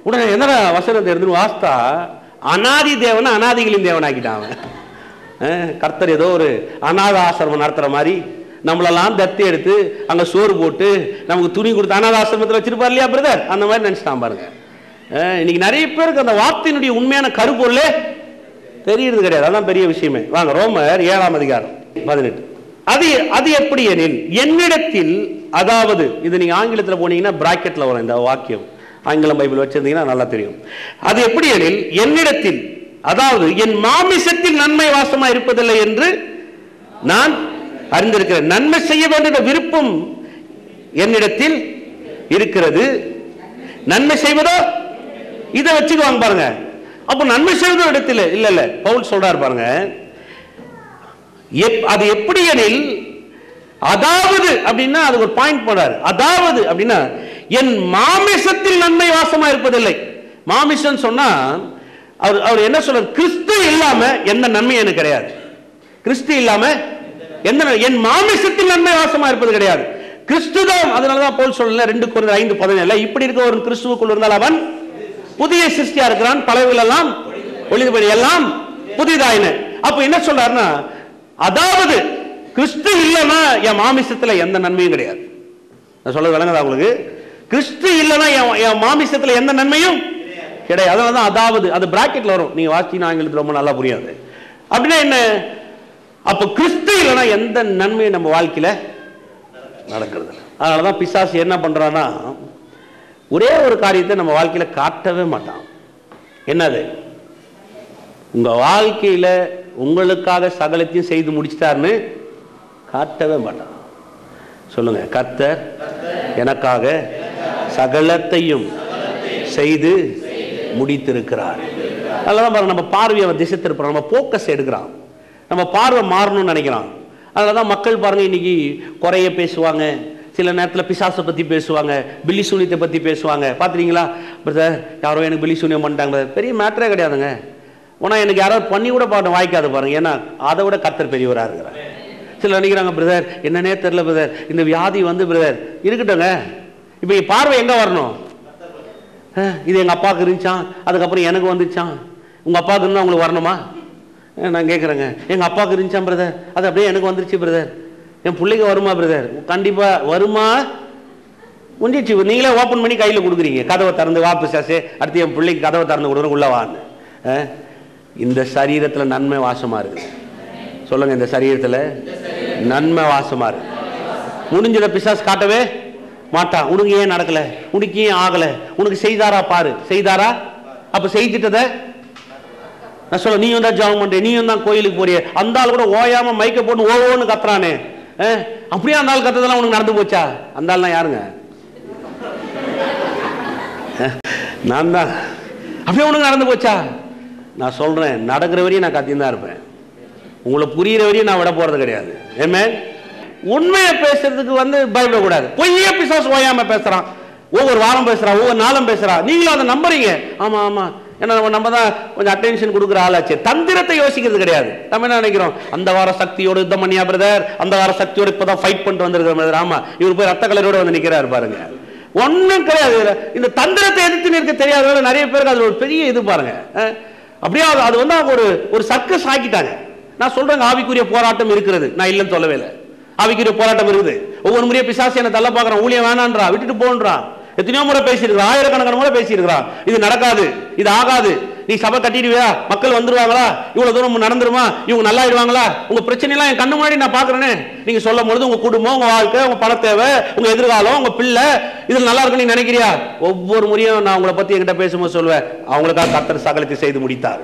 உடனே என்னடா வசனத்தை எடுத்து வாஸ்தா அனாதி தேவனை அனாதிகளின் தேவன் அவன். கர்த்தர் ஏதோ ஒரு அநாத ஆசிரமம் நடத்துற மாதிரி நம்மளெல்லாம் தத்து எடுத்து அங்கே சோறு போட்டு நமக்கு துணி கொடுத்து அநாத ஆசிரமத்தில் வச்சிருப்பார் இல்லையா பிரதர் அந்த மாதிரி நினைச்சிட்டான் பாருங்க. இன்னைக்கு நிறைய பேருக்கு அந்த வார்த்தையினுடைய உண்மையான கருப்பொருளே தெரியறது கிடையாது. அதான் பெரிய விஷயமே. வாங்க ரோமர் ஏழாம் அதிகாரம் பதினெட்டு. அது அது எப்படி எனில் என்னிடத்தில் அதாவது இது நீங்க ஆங்கிலத்தில் போனீங்கன்னா பிராக்கெட்ல வரும் இந்த வாக்கியம். ஆங்கிலம் பைபிள் வச்சிருந்தீங்கன்னா நல்லா தெரியும். அது எப்படி எனில் என்னிடத்தில் அதாவது என் மாமிசத்தில் நன்மை வாசமா இருப்பதில்லை என்று நான் அறிந்திருக்கிறேன். நன்மை செய்ய வேண்டிய விருப்பம் என்னிடத்தில் இருக்கிறது. நன்மை செய்வதோ? இதை வச்சுக்குவாங்க பாருங்க. அப்ப நன்மை செய்வதோ இடத்துல? இல்ல இல்ல. பவுல் சொல்றாரு பாருங்க. எப்- அது எப்படி எனில் அதாவது அப்படின்னா அது ஒரு பாயிண்ட் போடாரு அதாவது அப்படின்னா என் மாமிசத்தில் நன்மை வாசமா இருப்பதில்லை. மாமிசம் சொன்னா அவர் அவர் என்ன சொல்ற கிறிஸ்து இல்லாம எந்த நன்மை எனக்கு கிடையாது. கிறிஸ்து இல்லாம எந்த என் மாமிசத்தில் நன்மை வாசமா இருப்பது கிடையாது. கிறிஸ்து தான் அதனாலதான் போல் சொல்லல ரெண்டு குறைந்த ஐந்து பதினேழு இப்படி இருக்க ஒரு கிறிஸ்துவுக்குள் இருந்தால் அவன் புதிய சிருஷ்டியா இருக்கிறான் பலவில் எல்லாம் ஒளிதுபடி எல்லாம் புதிதாயின. அப்ப என்ன சொல்றாருன்னா அதாவது கிறிஸ்து இல்லைன்னா என் மாமிசத்துல எந்த நன்மையும் கிடையாது. நான் சொல்றது விளங்குதா உங்களுக்கு? கிறிஸ்து இல்லைன்னா என் என் மாமிசத்துல எந்த நன்மையும் கிடையாது. அதனால தான் அதாவது அது பிராக்கெட்ல வரும். நீங்க வாசினா ஆங்கிலத்தில் ரொம்ப நல்லா புரியாது அப்படின்னா என்ன? அப்ப கிறிஸ்து இல்லைன்னா எந்த நன்மையும் நம்ம வாழ்க்கையில நடக்கிறது இல்ல. அதனாலதான் பிசாசு என்ன பண்ணுறான்னா ஒரே ஒரு காரியத்தை நம்ம வாழ்க்கையில காட்டவே மாட்டான். என்னது? உங்க வாழ்க்கையில உங்களுக்காக சகலத்தையும் செய்து முடிச்சிட்டாருன்னு காட்டவே மாட்டான். சொல்லுங்க கர்த்தர் எனக்காக சகலத்தையும் செய்து முடித்திருக்கிறார். அதனால பாருங்க நம்ம பார்வையை அவன் திசை திருப்புறான். நம்ம போக்கஸ் எடுக்கிறான். நம்ம பார்வை மாறணும்னு நினைக்கிறான். அதனால தான் மக்கள் பாருங்க இன்னைக்கு குறைய பேசுவாங்க. சில நேரத்தில் பிசாசை பற்றி பேசுவாங்க பில்லி சூனியத்தை பற்றி பேசுவாங்க. பார்த்துறீங்களா பிரதர் யாரோ எனக்கு பில்லி சூனியம் பண்ணிட்டாங்க பெரிய மேட்டரே கிடையாதுங்க. ஆனால் எனக்கு யாராவது பண்ணி கூட பாட்டு வாய்க்காது பாருங்க. ஏன்னா அதை விட கத்தர் பெரியவராக இருக்கிறார். சில நினைக்கிறாங்க பிரதர் என்னன்னே தெரில பிரதர் இந்த வியாதி வந்து பிரதர் இருக்கட்டுங்க இப்போ பார்வை எங்கே வரணும்? இது எங்கள் அப்பாவுக்கு இருந்துச்சான் அதுக்கப்புறம் எனக்கு வந்துச்சான் உங்கள் அப்பாவுக்கு இருந்தால் உங்களுக்கு வரணுமா? நான் கேட்குறேங்க எங்கள் அப்பாவுக்கு இருந்துச்சான் பிரதர் அது அப்படியே எனக்கு வந்துருச்சு பிரதர் என் பிள்ளைக்கு வருமா பிரதர் கண்டிப்பாக வருமா? முடிஞ்சிச்சு நீங்களே ஓப்பன் பண்ணி கையில் கொடுக்குறீங்க. கதவை திறந்து வா சாசு அடுத்து என் பிள்ளைக்கு கதவை திறந்து கொடுக்குறேன் உள்ள வான்னு. இந்த சரீரத்தில் நன்மை வாசமாக இருக்குது. சொல்லுங்கள் இந்த சரீரத்தில் நன்மை வாசமாக இருக்குது முடிஞ்சதை பிசாஸ் காட்டவே மாட்டான் உனக்கு ஏன் நடக்கல? உனக்கு ஏன் ஆகல? உனக்கு செய்தாரா பாரு. செய்தாரா? அப்ப செய்துட்டத நான் சொல்ல நீயும் தான் ஜாபம் பண்ற. நீயும் தான் கோயிலுக்கு போறிய. அந்த ஆள் கூட ஓயாம மைக்க போட்டு ஓவோன்னு கத்துறானே. அப்படியே அந்த ஆள் கத்ததெல்லாம் உனக்கு நடந்து போச்சா? அந்த ஆள்லாம் யாருங்க? நான் தான். அப்படியே உனக்கு நடந்து போச்சா? நான் சொல்றேன் நடக்கிற வரையும் நான் கத்தின்னு தான் இருப்பேன். உங்களை புரிகிற வரையும் நான் விட போறது கிடையாது. ஏமே உண்மையை பேசுறதுக்கு வந்து பயப்படக்கூடாது பொய்யே பிசாசு ஓயாம பேசுறான். ஒவ்வொரு வாரம் பேசுறான் ஒவ்வொரு நாளும் பேசுறான் நீங்களும் அதை நம்புறீங்க. ஆமா ஆமா. ஏன்னா நம்ம நம்ம தான் கொஞ்சம் அட்டென்ஷன் கொடுக்குற ஆளாச்சு. தந்திரத்தை யோசிக்கிறது கிடையாது. நம்ம என்ன நினைக்கிறோம்? அந்த வார சக்தியோட யுத்தம் பண்ணியா பிரதர் அந்த வார சக்தியோட இப்பதான் ஃபைட் பண்ணிட்டு வந்திருக்கிற பிரதர் ஆமா. இவர் போய் ரத்த கலரோட வந்து நிற்கிறாரு பாருங்க. ஒண்ணும் கிடையாது. இந்த தந்திரத்தை எதிர்த்து நிற்க தெரியாதவங்க நிறைய பேருக்கு அது ஒரு பெரிய இது பாருங்க. அப்படியே அது- அது வந்து அவங்க ஒரு ஒரு சர்க்கஸ் ஆக்கிட்டாங்க. நான் சொல்றேன் ஆவிக்குரிய போராட்டம் இருக்கிறது. நான் இல்லைன்னு சொல்லவே இல்லை. ஆவிக்குரிய போராட்டம் இருக்குது. ஒவ்வொரு முறையும் பிசாசி என்ன தள்ள பாக்குறான் ஊழியம் வேணான்றா விட்டுட்டு போன்றான் எத்தனையோ முறை பேசியிருக்கிறான் ஆயிரக்கணக்கான முறை பேசியிருக்கிறான் இது நடக்காது இது ஆகாது. நீ சபை கட்டிடுவியா? மக்கள் வந்துருவாங்களா? இவ்வளவு தூரம் நடந்துருமா? இவங்க நல்லா ஆயிடுவாங்களா உங்க பிரச்சனை எல்லாம் என் கண்ணு முன்னாடி நான் பாக்குறேனே நீங்க சொல்லும் பொழுது உங்க குடும்பம் உங்க வாழ்க்கை உங்க பண தேவை உங்க எதிர்காலம் உங்க பிள்ளை இதுல நல்லா இருக்குன்னு நீ நினைக்கிறியா? ஒவ்வொரு முறையும் நான் உங்களை பத்தி என்கிட்ட பேசும்போது சொல்லுவேன் அவங்களுக்காக கத்தர் சகலத்தை செய்து முடித்தார்.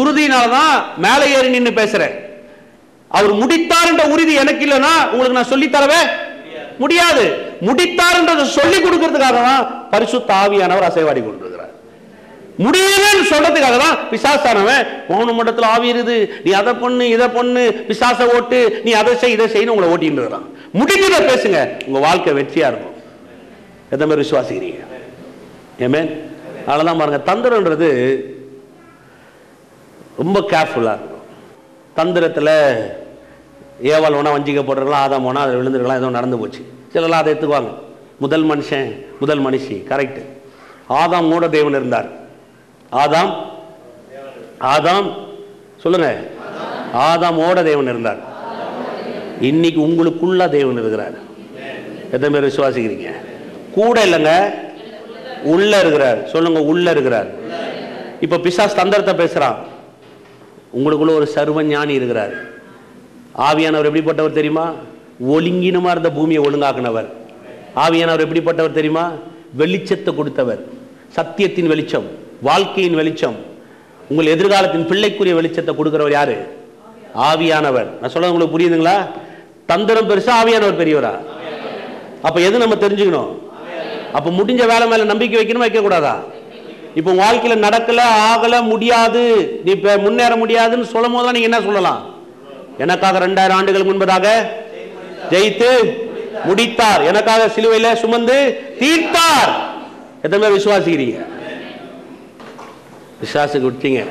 உறுதியினால தான் மேலே ஏறி நின்னு பேசுறேன். அவர் முடித்தார் என்ற உறுதி எனக்கு இல்லைன்னா உங்களுக்கு நான் சொல்லி தரவே முடியாது. முடித்தார் என்றதை சொல்லி கொடுக்கிறதுக்காக தான் பரிசுத்த ஆவியானவர் அசைவாடி கொண்டிருக்கிறார். முடியலன்னு சொல்றதுக்காக தான் பிசாசானவன் மௌன மண்டத்தில் ஆவி நீ அதை பண்ணு இதை பொண்ணு. பிசாசை ஓட்டு. நீ அதை செய் இதை செய்யணும் உங்களை ஓட்டிட்டு இருக்கிறான். முடிஞ்சதை பேசுங்க. உங்க வாழ்க்கை வெற்றியா இருக்கும். எந்த மாதிரி விசுவாசிக்கிறீங்க? ஏமே அதனாலதான் பாருங்க தந்திரன்றது ரொம்ப கேர்ஃபுல்லாக இருக்கும். தந்திரத்தில் ஏவாள் வேணா வஞ்சிக்கப்பட்டிருக்கலாம் ஆதாம் வேணா அதில் விழுந்துருக்கலாம் ஏதோ நடந்து போச்சு. சிலலாம் அதை எடுத்துக்குவாங்க முதல் மனுஷன் முதல் மனுஷி கரெக்ட் ஆதாம் மூட தேவன் இருந்தார். ஆதாம் ஆதாம் சொல்லுங்க. ஆதாமோட தேவன் இருந்தார். இன்னைக்கு உங்களுக்குள்ள தேவன் இருக்கிறார். எத்தனை பேர் விசுவாசிக்கிறீங்க? கூட இல்லைங்க உள்ள இருக்கிறார். சொல்லுங்க உள்ள இருக்கிறார். இப்போ பிசாஸ் தந்திரத்தை பேசுகிறான் உங்களுக்குள்ள ஒரு சர்வ ஞானி இருக்கிறார். ஆவியானவர் எப்படிப்பட்டவர் தெரியுமா? ஒழுங்கினமாக இருந்த பூமியை ஒழுங்காக்குனவர். ஆவியானவர் எப்படிப்பட்டவர் தெரியுமா? வெளிச்சத்தை கொடுத்தவர். சத்தியத்தின் வெளிச்சம் வாழ்க்கையின் வெளிச்சம். உங்கள் எதிர்காலத்தின் பிள்ளைக்குரிய வெளிச்சத்தை கொடுக்குறவர் யாரு? ஆவியானவர். நான் சொல்றது உங்களுக்கு புரியுதுங்களா? தந்திரம் பெருசா ஆவியானவர் பெரியவரா? அப்ப எது நம்ம தெரிஞ்சுக்கணும்? அப்ப முடிஞ்ச வேலை மேல நம்பிக்கை வைக்கணும் வைக்க கூடாதா இப்போ உங்க வாழ்க்கையில நடக்கல ஆகல முடியாது. நீ முன்னேற முடியாதுன்னு சொல்லும் போதெல்லாம் நீங்க என்ன சொல்லலாம்? எனக்காக ரெண்டாயிரம் ஆண்டுகள் முன்பதாக ஜெயித்து முடித்தார். எனக்காக சிலுவையில சுமந்து தீர்த்தார். எத்தனை பேர் விசுவாசிக்கிறீங்க? பிசாசுக்கு விட்டீங்க?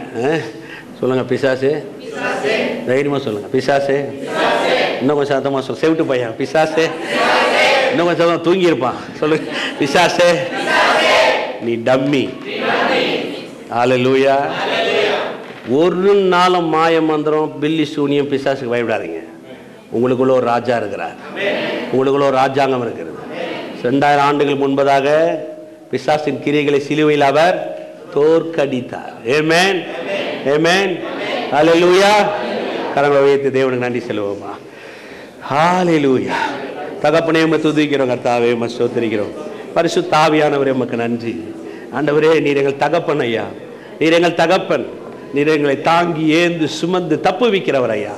சொல்லுங்க பிசாசு. தைரியமா சொல்லுங்க. பிசாசு. இன்னும் கொஞ்சம் சத்தமா சொல்லு செவிட்டு பையன். பிசாசு. இன்னும் கொஞ்சம் சத்தமா தூங்கி இருப்பான். சொல்லுங்க. பிசாசு. நீ டம்மி. ஹalleluya ஒரு நாளும் மாய மந்திரம் பில்லி சூனியம் பிசாசுக்கு பயப்படாதீங்க. உங்களுக்குள்ள ஒரு ராஜா இருக்கிறார். உங்களுக்குள்ள ஒரு ராஜாங்கம் இருக்கிறது. ரெண்டாயிரம் ஆண்டுகள் முன்பதாக பிசாசின் கிரியைகளை சிலுவையில் அவர் தோற்கடித்தார். ஏமேன் ஏமேன் ஹalleluya கரங்களை உயர்த்தி தேவனுக்கு நன்றி செல்வோமா? ஹalleluya தகப்பனே நம்ம துதிக்கிறோம். கர்த்தாவே நம்ம சோத்திரிக்கிறோம் பரிசு தாவியானவரே நமக்கு நன்றி. ஆண்டவரே நீர் எங்கள் தகப்பன் ஐயா. நீர் எங்கள் தகப்பன். நீர் எங்களை தாங்கி ஏந்து சுமந்து தப்பு வைக்கிறவர் ஐயா.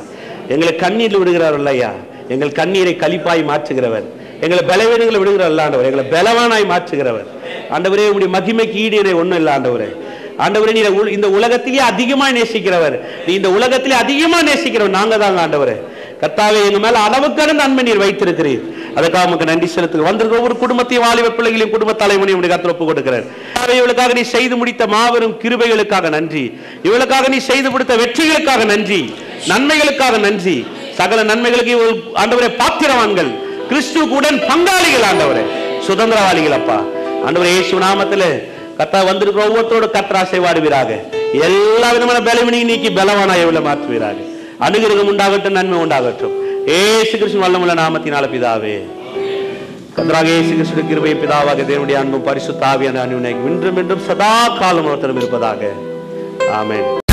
எங்களை கண்ணீரில் விடுகிறவர் ஐயா. எங்கள் கண்ணீரை கழிப்பாய் மாற்றுகிறவர். எங்களை பலவீனங்களை விடுகிறவர் ஆண்டவர். எங்களை பலவானாய் மாற்றுகிறவர். ஆண்டவரே உடைய மகிமைக்கு ஈடு இணை ஒண்ணும் இல்லை ஆண்டவரே. ஆண்டவரே நீ இந்த உலகத்திலேயே அதிகமாக நேசிக்கிறவர். நீ இந்த உலகத்திலே அதிகமா நேசிக்கிறவர். நாங்கள் தாங்க ஆண்டவரே. கத்தாவே எங்க மேல அளவுக்கான கடந்த அன்பை நீர் வைத்திருக்கிறீர். அதுக்காக நமக்கு நன்றி செலுத்துங்க வந்திருக்க ஒவ்வொரு குடும்பத்தையும் வாலிப பிள்ளைகளையும் குடும்ப தலைவனையும் உடைய கருத்தில் ஒப்பு கொடுக்கிறேன். இவளுக்காக நீ செய்து முடித்த மாபெரும் கிருபைகளுக்காக நன்றி. இவளுக்காக நீ செய்து கொடுத்த வெற்றிகளுக்காக நன்றி. நன்மைகளுக்காக நன்றி. சகல நன்மைகளுக்கு ஆண்டவரே பாத்திரவான்கள். கிறிஸ்துவுடன் பங்காளிகள் ஆண்டவரே. சுதந்திரவாளிகள் அப்பா. ஆண்டவரே இயேசு நாமத்தில் கத்தா வந்திருக்கிற ஒவ்வொருத்தரோட கத்தர் ஆசைவாடுவீராக எல்லா விதமான பலவினையும் நீக்கி பலவானா எவ்வளவு மாற்றுவீராக. அனுகிரகம் உண்டாகட்டும் நன்மை உண்டாகட்டும். ஏசு கிருஷ்ணன் வல்லமுள்ள நாமத்தினால பிதாவே. கந்தராக இயேசு கிறிஸ்து கிருபை பிதாவாக தேவனுடைய அன்பும் பரிசுத்த ஆவியான அன்பும் இன்றும் என்றும் சதா காலம் ஒருத்தரும் இருப்பதாக. ஆமேன்.